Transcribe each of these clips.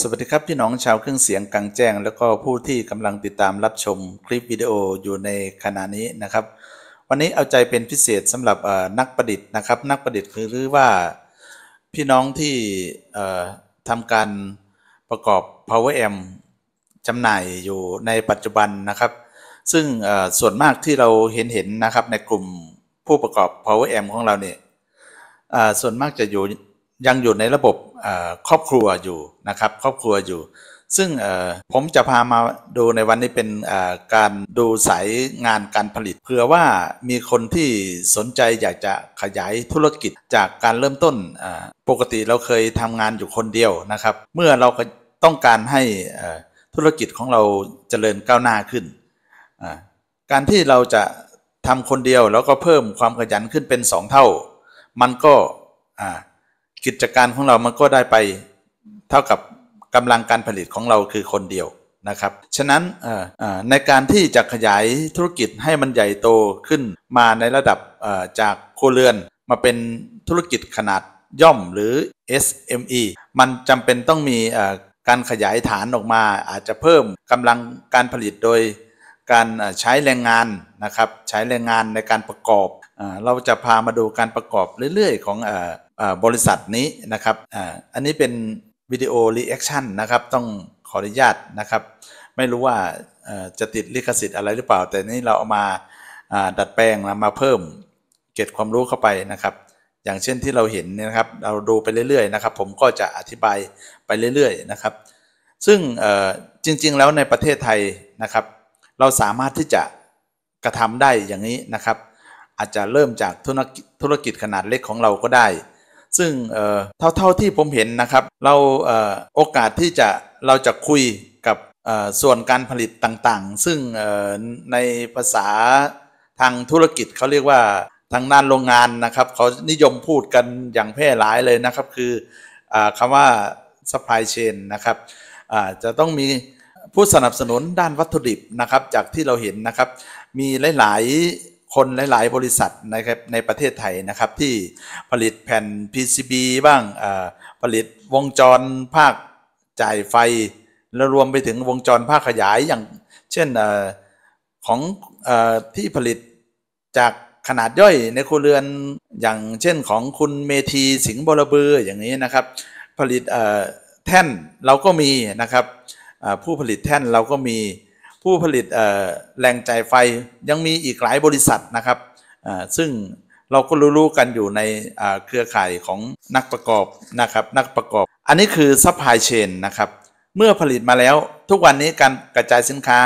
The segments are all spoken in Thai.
สวัสดีครับพี่น้องชาวเครื่องเสียงกลางแจ้ง แล้วก็ผู้ที่กำลังติดตามรับชมคลิปวิดีโออยู่ในขณะนี้นะครับ วันนี้เอาใจเป็นพิเศษสำหรับนักประดิษฐ์นะครับ นักประดิษฐ์คือหรือว่าพี่น้องที่ทำการประกอบ power amp จำหน่ายอยู่ในปัจจุบันนะครับ ซึ่งส่วนมากที่เราเห็นเห็นนะครับในกลุ่มผู้ประกอบ power amp ของเราเนี่ยส่วนมากจะอยู่ ยังอยู่ในระบบครอบครัวอยู่นะครับครอบครัวอยู่ ซึ่งผมจะพามาดูในวันนี้เป็นการดูสายงานการผลิตเผื่อว่ามีคนที่สนใจอยากจะขยายธุรกิจจากการเริ่มต้นปกติเราเคยทำงานอยู่คนเดียวนะครับ เมื่อเราต้องการให้ธุรกิจของเราเจริญก้าวหน้าขึ้น การที่เราจะทำคนเดียวแล้วก็เพิ่มความขยันขึ้นเป็นสองเท่า มันก็ กิจการของเรามันก็ได้ไปเท่ากับกำลังการผลิตของเราคือคนเดียวนะครับ ฉะนั้นในการที่จะขยายธุรกิจให้มันใหญ่โตขึ้นมาในระดับจากโครเรือนมาเป็นธุรกิจขนาดย่อมหรือ SME มันจำเป็นต้องมีการขยายฐานออกมาอาจจะเพิ่มกำลังการผลิตโดยการใช้แรงงานนะครับ ใช้แรงงานในการประกอบ เราจะพามาดูการประกอบเรื่อยๆ ของ บริษัทนี้นะครับอันนี้เป็นวิดีโอ reaction นะครับต้องขออนุญาตนะครับ ไม่รู้ว่าจะติดลิขสิทธิ์อะไรหรือเปล่า แต่นี่เราเอามาดัดแปลงมาเพิ่มเก็บความรู้เข้าไปนะครับ อย่างเช่นที่เราเห็นนะครับ เราดูไปเรื่อยๆนะครับ ผมก็จะอธิบายไปเรื่อยๆนะครับ ซึ่งจริงๆแล้วในประเทศไทยนะครับ เราสามารถที่จะกระทำได้อย่างนี้นะครับ อาจจะเริ่มจากธุรกิจขนาดเล็กของเราก็ได้ ซึ่งเท่าเท่าที่ผมเห็นนะครับเราโอกาสที่จะเราจะคุยกับส่วนการผลิตต่างๆ ซึ่งในภาษาทางธุรกิจเขาเรียกว่าทางด้านโรงงานนะครับเขานิยมพูดกันอย่างแพร่หลายเลยนะครับ คืออคำว่า supply chain นะครับจะต้องมีผู้สนับสนุนด้านวัตถุดิบนะครับ จากที่เราเห็นนะครับ มีหลาย คนหลาย ๆ บริษัทนะครับในประเทศไทยนะครับที่ผลิตแผ่น PCB บ้างผลิตวงจรภาคจ่ายไฟ แล้วรวมไปถึงวงจรภาคขยายอย่าง เช่นอของอที่ผลิตจากขนาดย่อยในครัวเรือนอย่างเช่นของคุณเมธีสิงห์บรบืออย่างนี้นะครับ ผลิตแท่นเราก็มีนะครับผู้ผลิตแท่นเราก็มี ผู้ผลิตแหล่งจ่ายไฟยังมีอีกหลายบริษัทนะครับซึ่งเราก็รู้ๆกันอยู่ในเครือข่ายของนักประกอบนะครับนักประกอบ อันนี้คือ supply chain นะครับเมื่อผลิตมาแล้วทุกวันนี้การกระจายสินค้า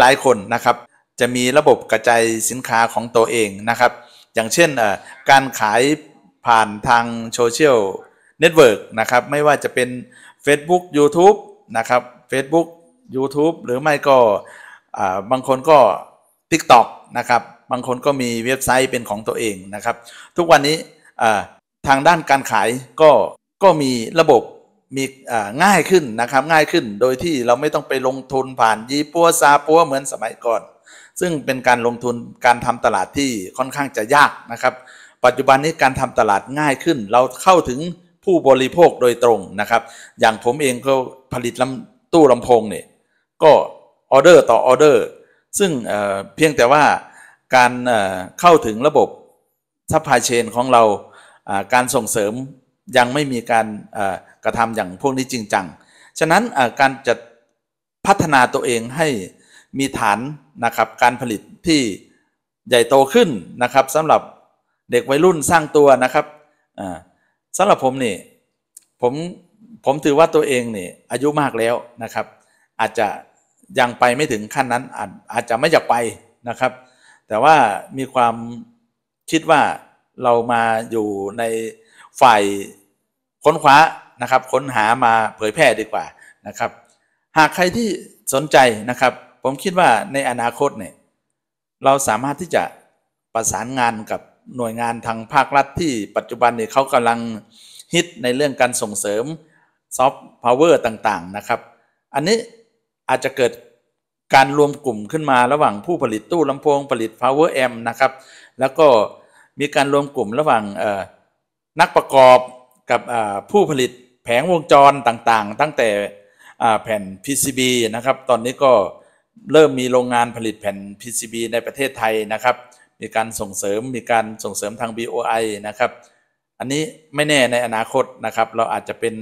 หลายๆคนนะครับจะมีระบบกระจายสินค้าของตัวเองนะครับ อย่างเช่นการขายผ่านทางโซเชียลเน็ตเวิร์กนะครับไม่ว่าจะเป็น Facebook YouTube นะครับ Facebook YouTube หรือไม่ก็บางคนก็ TikTok นะครับ บางคนก็มีเว็บไซต์เป็นของตัวเองนะครับ ทุกวันนี้ทางด้านการขายก็ก็มีระบบมีง่ายขึ้นนะครับง่ายขึ้นโดยที่เราไม่ต้องไปลงทุนผ่านยีปัวซาปัวเหมือนสมัยก่อน ซึ่งเป็นการลงทุนการทำตลาดที่ค่อนข้างจะยากนะครับ ปัจจุบันนี้การทำตลาดง่ายขึ้น เราเข้าถึงผู้บริโภคโดยตรงนะครับ อย่างผมเองก็ผลิตลำตู้ลำโพงเนี่ย ก็ออเดอร์ต่อออเดอร์ซึ่งเพียงแต่ว่าการเข้าถึงระบบซัพพลายเชนของเราการส่งเสริมยังไม่มีการกระทำอย่างพวกนี้จริงจัง ฉะนั้นการจะพัฒนาตัวเองให้มีฐานนะครับการผลิตที่ใหญ่โตขึ้นนะครับสำหรับเด็กวัยรุ่นสร้างตัวนะครับสำหรับผมนี่ผมผมถือว่าตัวเองนี่อายุมากแล้วนะครับ อาจจะ ยังไปไม่ถึงขั้นนั้นอาจอาจจะไม่อยากไปนะครับ แต่ว่ามีความคิดว่าเรามาอยู่ในฝ่ายค้นคว้านะครับ ค้นหามาเผยแพร่ดีกว่านะครับ หากใครที่สนใจนะครับ ผมคิดว่าในอนาคตเนี่ยเราสามารถที่จะประสานงานกับหน่วยงานทางภาครัฐที่ปัจจุบันเนี่ยเขากำลังฮิตในเรื่องการส่งเสริมซอฟต์พาวเวอร์ต่างๆนะครับ อันนี้ อาจจะเกิดการรวมกลุ่มขึ้นมาระหว่างผู้ผลิตตู้ลำโพงผลิต power amp นะครับ แล้วก็มีการรวมกลุ่มระหว่างนักประกอบกับผู้ผลิตแผงวงจรต่างๆ ตั้งแต่แผ่น PCB นะครับ ตอนนี้ก็เริ่มมีโรงงานผลิตแผ่น PCB ในประเทศไทยนะครับ มีการส่งเสริมมีการส่งเสริมทาง BOI นะครับ อันนี้ไม่แน่ในอนาคตนะครับ เราอาจจะเป็น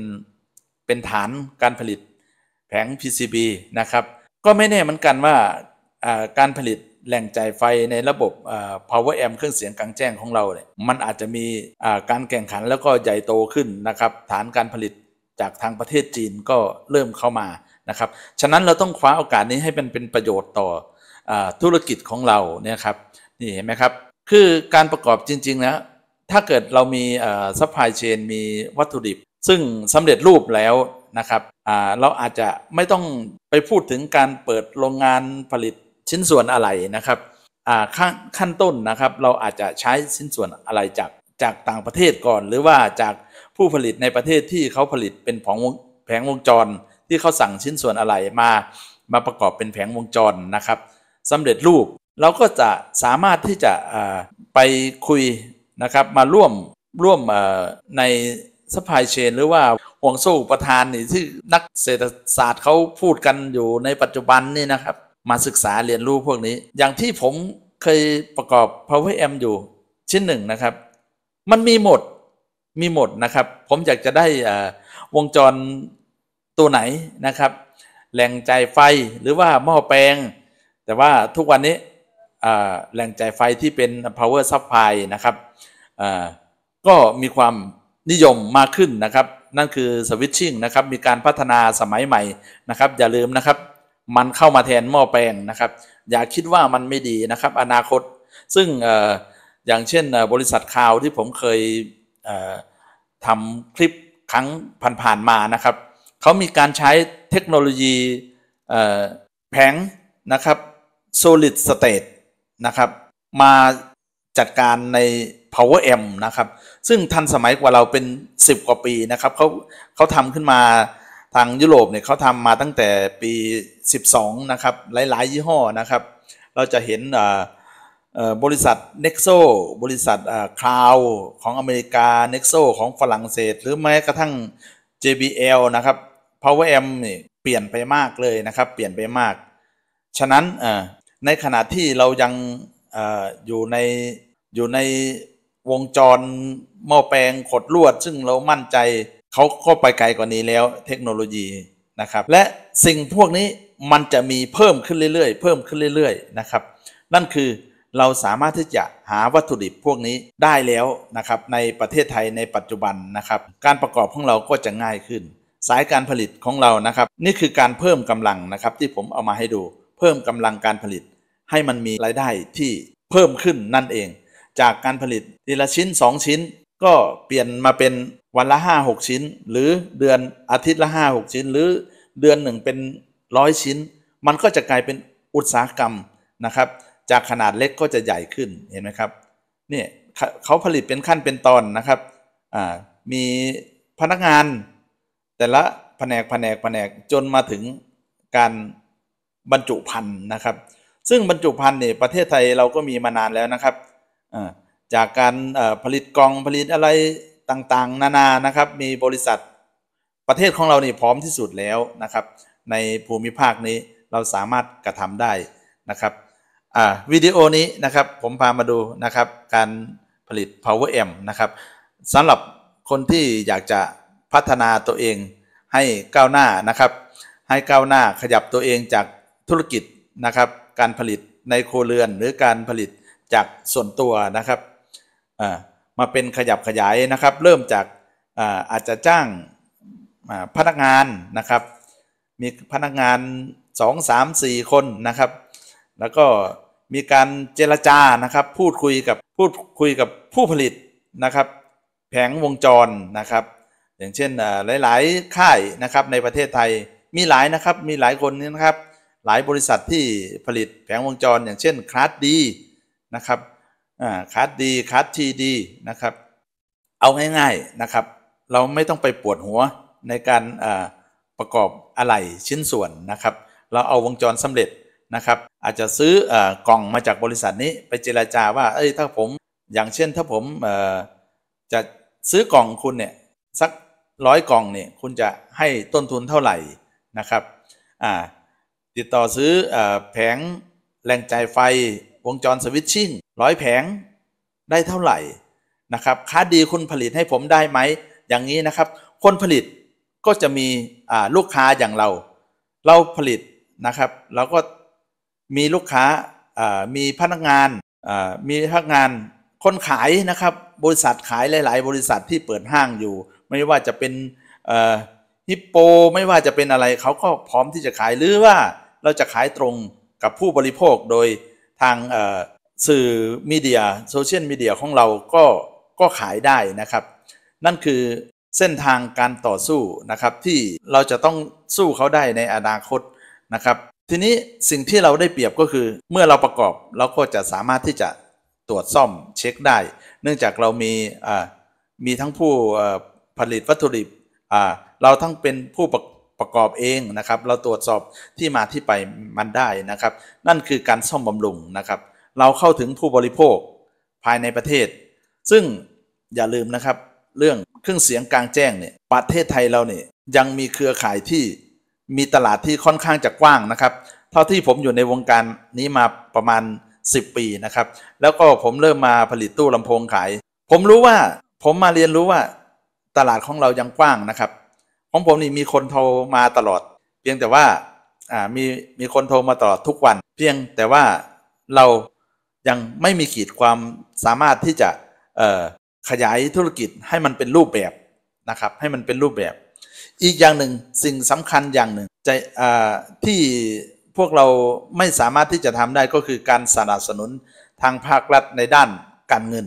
เป็นฐานการผลิต แผง PCB นะครับ ก็ไม่แน่เหมือนกันว่าการผลิตแหล่งจ่ายไฟในระบบ power amp เครื่องเสียงกลางแจ้งของเราเนี่ยมันอาจจะมีการแข่งขันแล้วก็ใหญ่โตขึ้นนะครับ ฐานการผลิตจากทางประเทศจีนก็เริ่มเข้ามานะครับ ฉะนั้นเราต้องคว้าโอกาสนี้ให้มันเป็นประโยชน์ต่ออธุรกิจของเราเนี่ยครับนี่เห็นไหมครับ คือการประกอบจริงๆแล้วถ้าเกิดเรามีซัพพลายเชนมีวัตถุดิบ ซึ่งสำเร็จรูปแล้วนะครับเราอาจจะไม่ต้องไปพูดถึงการเปิดโรงงานผลิตชิ้นส่วนอะไรนะครับขั้นขั้นต้นนะครับ เราอาจจะใช้ชิ้นส่วนอะไรจากจากต่างประเทศก่อน หรือว่าจากผู้ผลิตในประเทศที่เขาผลิตเป็นผงแผงวงจร ที่เขาสั่งชิ้นส่วนอะไรมามาประกอบเป็นแผงวงจรนะครับสำเร็จรูปเราก็จะสามารถที่จะไปคุยนะครับมาร่วมร่วมใน สปายเชนหรือว่าห่วงโซ่ประธานนี่ที่นักเศรษฐศาสตร์เขาพูดกันอยู่ในปัจจุบันนี่นะครับ มาศึกษาเรียนรู้พวกนี้ อย่างที่ผมเคยประกอบ Power M อยู่ชิ้นหนึ่งนะครับ มันมีหมดมีหมดนะครับ ผมอยากจะได้วงจรตัวไหนนะครับแหล่งจ่ายไฟหรือว่าหม้อแปลง แต่ว่าทุกวันนี้แหล่งจ่ายไฟที่เป็น power supply นะครับก็มีความ นิยมมากขึ้นนะครับ นั่นคือ switching นะครับมีการพัฒนาสมัยใหม่นะครับ อย่าลืมนะครับ มันเข้ามาแทนหม้อแปลงนะครับ อย่าคิดว่ามันไม่ดีนะครับ อนาคต ซึ่งอย่างเช่นบริษัทข่าวที่ผมเคยทำคลิปครั้งผ่านๆมานะครับเขามีการใช้เทคโนโลยีแผงนะครับ solid state นะครับ มาจัดการใน power m นะครับ ซึ่งทันสมัยกว่าเราเป็น 10 กว่าปีนะครับเขาเขาทำขึ้นมาทางยุโรปเนี่ยเขาทำมาตั้งแต่ปี 12 นะครับ หลาย ๆ ยี่ห้อนะครับ เราจะเห็นบริษัท Nexo บริษัทคลาวของอเมริกา Nexo ของฝรั่งเศส หรือแม้กระทั่ง JBL นะครับ Power M นี่เปลี่ยนไปมากเลยนะครับ เปลี่ยนไปมาก ฉะนั้นในขณะที่เรายังอยู่ในอยู่ใน วงจรหม้อแปลงขดลวด ซึ่งเรามั่นใจเขาก็ไปไกลกว่านี้แล้วเทคโนโลยีนะครับ และสิ่งพวกนี้มันจะมีเพิ่มขึ้นเรื่อยๆ เพิ่มขึ้นเรื่อยๆนะครับ นั่นคือเราสามารถที่จะหาวัตถุดิบพวกนี้ได้แล้วนะครับในประเทศไทยในปัจจุบันนะครับ การประกอบของเราก็จะง่ายขึ้น สายการผลิตของเรานะครับ นี่คือการเพิ่มกำลังนะครับที่ผมเอามาให้ดู เพิ่มกำลังการผลิต ให้มันมีรายได้ที่เพิ่มขึ้นนั่นเอง จากการผลิตทีละชิ้น 2 ชิ้น ก็เปลี่ยนมาเป็นวันละห้าหกชิ้น หรือเดือนอาทิตย์ละห้าหกชิ้น หรือเดือนหนึ่งเป็นร้อยชิ้น มันก็จะกลายเป็นอุตสาหกรรมนะครับ จากขนาดเล็กก็จะใหญ่ขึ้นเห็นไหมครับเนี่ยเขาผลิตเป็นขั้นเป็นตอนนะครับมีพนักงาน แต่ละแผนกแผนกแผนกจนมาถึงการบรรจุพันธุ์นะครับ ซึ่งบรรจุพันธุ์เนี่ยประเทศไทยเราก็มีมานานแล้วนะครับ จากการผลิตกล่องผลิตอะไรต่างๆ นานานะครับ มีบริษัทประเทศของเรานี่พร้อมที่สุดแล้วนะครับ ในภูมิภาคนี้เราสามารถกระทำได้นะครับวิดีโอนี้นะครับผมพามาดูนะครับ การผลิต Power M นะครับสำหรับคนที่อยากจะพัฒนาตัวเองให้ก้าวหน้านะครับ ให้ก้าวหน้าขยับตัวเองจากธุรกิจนะครับ การผลิตในโครเรือนหรือการผลิต จากส่วนตัวนะครับมาเป็นขยับขยายนะครับ เริ่มจากอาจจะจ้างพนักงานนะครับ มีพนักงาน 2 3 4 คนนะครับ แล้วก็มีการเจรจานะครับ พูดคุยกับพูดคุยกับผู้ผลิตนะครับ แผงวงจรนะครับ อย่างเช่นหลาย ๆ ค่ายนะครับในประเทศไทยมีหลายนะครับมีหลายคนนี่นะครับ หลายบริษัทที่ผลิตแผงวงจร อย่างเช่นคลาสดี นะครับคัดดีคัดทีดีนะครับ เอาง่ายๆนะครับ เราไม่ต้องไปปวดหัวในการประกอบอะไรชิ้นส่วนนะครับ เราเอาวงจรสำเร็จนะครับ อาจจะซื้อกล่องมาจากบริษัทนี้ไปเจราจาว่า เอ้ยถ้าผมอย่างเช่นถ้าผมจะซื้อกล่องคุณเนี่ยสักร้อยกล่องเนี่ยคุณจะให้ต้นทุนเท่าไหร่นะครับติดต่อซื้ออแผงแรงจ่ายไฟ วงจรสวิตชิ่งร้อยแผงได้เท่าไหร่นะครับค้าดีคุณผลิตให้ผมได้ไหมอย่างนี้นะครับ คนผลิตก็จะมีลูกค้าอย่างเรา เราผลิตนะครับเราก็มีลูกค้ามีพนักงานมีพนักงานคนขายนะครับ บริษัทขายหลาย ๆ บริษัทที่เปิดห้างอยู่ ไม่ว่าจะเป็นฮิปโปไม่ว่าจะเป็นอะไรเขาก็พร้อมที่จะขายหรือว่าเราจะขายตรงกับผู้บริโภคโดย ทางสื่อมีเดียโซเชียลมีเดียของเราก็ก็ขายได้นะครับ นั่นคือเส้นทางการต่อสู้นะครับที่เราจะต้องสู้เขาได้ในอนาคตนะครับ ทีนี้สิ่งที่เราได้เปรียบก็คือเมื่อเราประกอบเราก็จะสามารถที่จะตรวจซ่อมเช็คได้ เนื่องจากเรามีมีทั้งผู้ผลิตวัตถุดิบเราทั้งเป็นผู้ประ ประกอบเองนะครับ เราตรวจสอบที่มาที่ไปมันได้นะครับ นั่นคือการซ่อมบำรุงนะครับ เราเข้าถึงผู้บริโภคภายในประเทศ ซึ่งอย่าลืมนะครับ เรื่องเครื่องเสียงกลางแจ้งเนี่ยประเทศไทยเราเนี่ยยังมีเครือข่ายที่มีตลาดที่ค่อนข้างจะกว้างนะครับ เท่าที่ผมอยู่ในวงการนี้มาประมาณ 10 ปีนะครับ แล้วก็ผมเริ่มมาผลิตตู้ลำโพงขาย ผมรู้ว่าผมมาเรียนรู้ว่าตลาดของเรายังกว้างนะครับ ของผมนี่มีคนโทรมาตลอด เพียงแต่ว่าอ่ามีมีคนโทรมาตลอดทุกวัน เพียงแต่ว่าเรายังไม่มีขีดความสามารถที่จะเอ่อขยายธุรกิจให้มันเป็นรูปแบบนะครับ ให้มันเป็นรูปแบบ อีกอย่างหนึ่งสิ่งสำคัญอย่างหนึ่งใจที่พวกเราไม่สามารถที่จะทำได้ก็คือการสนับสนุนทางภาครัฐในด้านการเงิน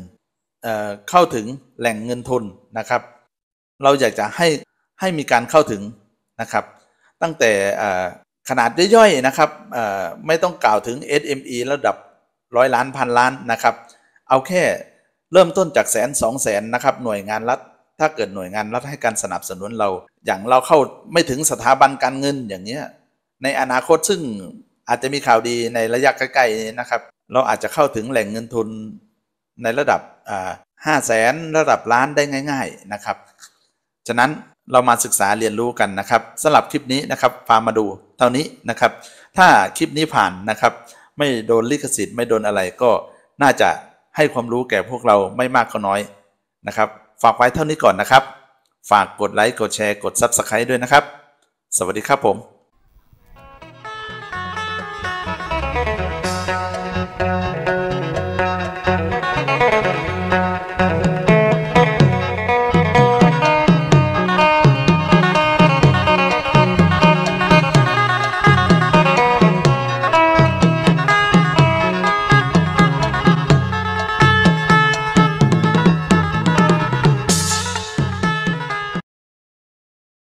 เเข้าถึงแหล่งเงินทุนนะครับ เราอยากจะให้ ให้มีการเข้าถึงนะครับ ตั้งแต่ขนาดย่อยๆนะครับไม่ต้องกล่าวถึง SME ระดับร้อยล้านพันล้านนะครับ เอาแค่เริ่มต้นจากแสนสองแสนนะครับหน่วยงานรัฐ ถ้าเกิดหน่วยงานรัฐให้การสนับสนุนเรา อย่างเราเข้าไม่ถึงสถาบันการเงินอย่างเนี้ยในอนาคตซึ่งอาจจะมีข่าวดีในระยะใกล้ๆนี้นะครับ เราอาจจะเข้าถึงแหล่งเงินทุนในระดับห้าแสนระดับล้านได้ง่าย ๆนะครับ ฉะนั้น เรามาศึกษาเรียนรู้กันนะครับสำหรับคลิปนี้นะครับพามาดูเท่านี้นะครับ ถ้าคลิปนี้ผ่านนะครับ ไม่โดนลิขสิทธิ์ไม่โดนอะไรก็น่าจะให้ความรู้แก่พวกเราไม่มากก็น้อยนะครับ ฝากไว้เท่านี้ก่อนนะครับ ฝากกดไลค์กดแชร์กด Subscribe ด้วยนะครับ สวัสดีครับผม